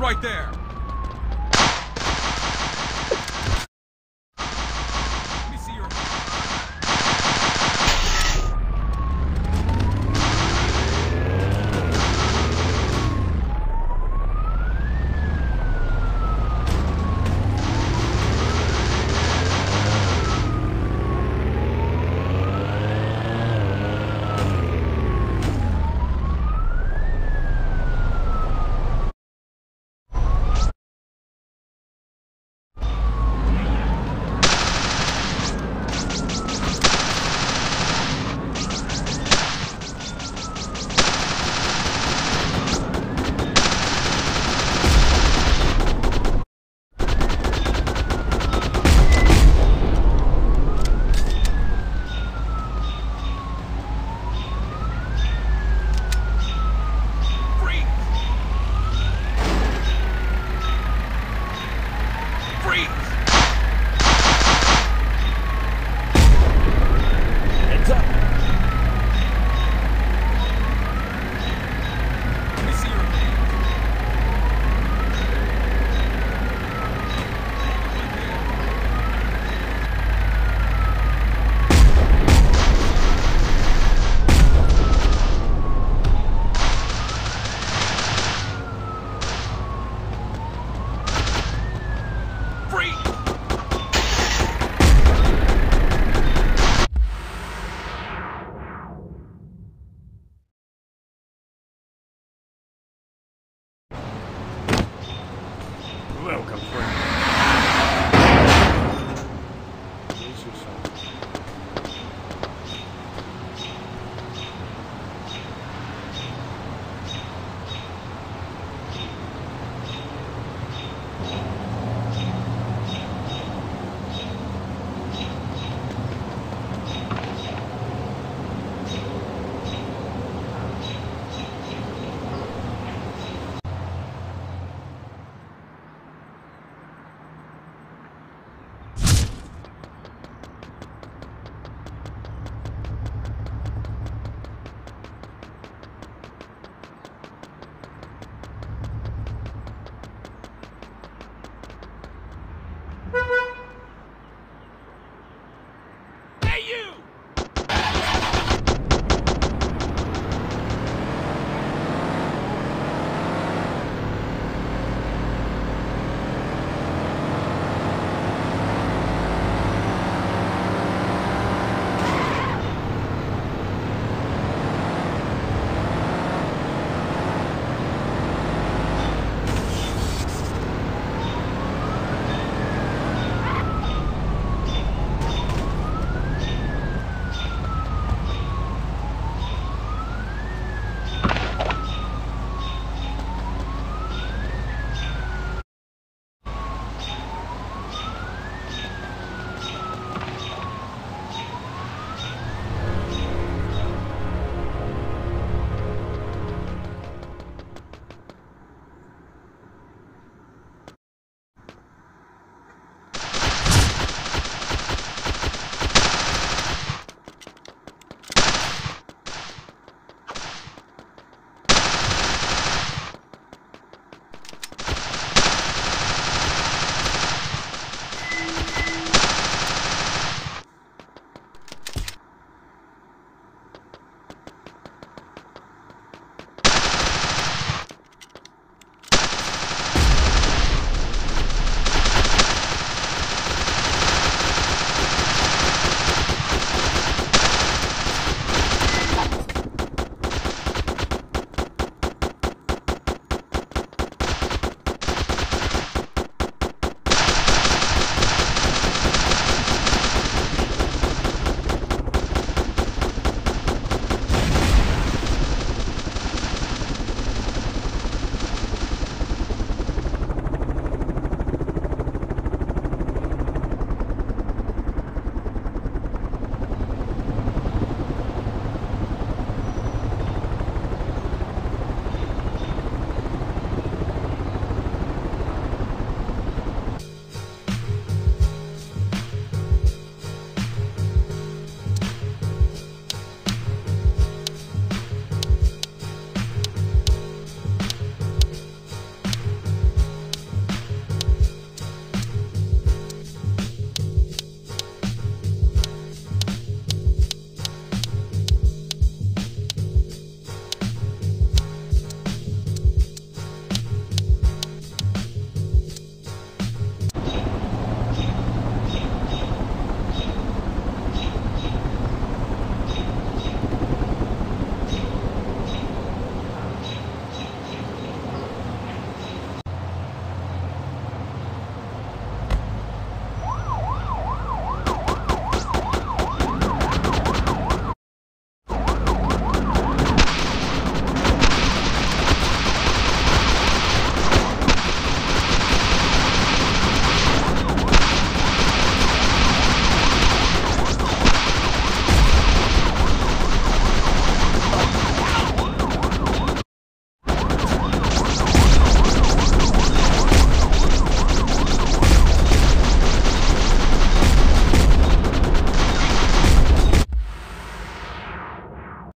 right there! Welcome,